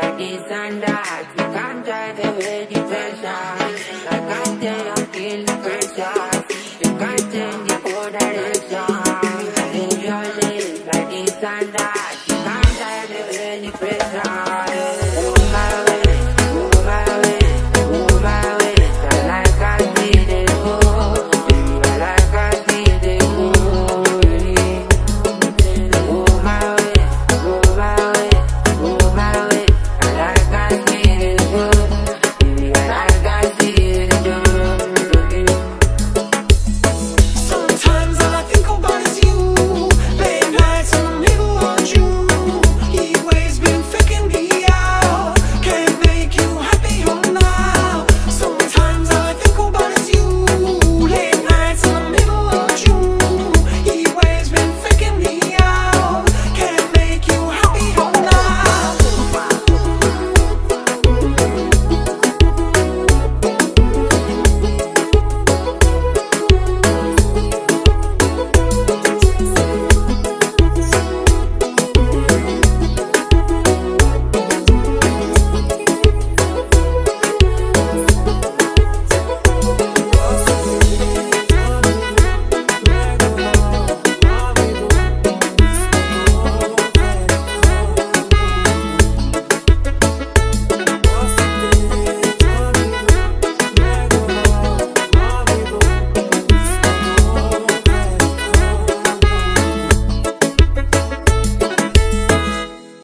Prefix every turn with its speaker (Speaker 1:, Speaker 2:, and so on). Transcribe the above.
Speaker 1: Like this and that, you
Speaker 2: can't drive away the
Speaker 1: pressure. Like I tell you feel the pressure. You
Speaker 3: can't change the whole direction. In your life, like this and that, you can't drive away the pressure.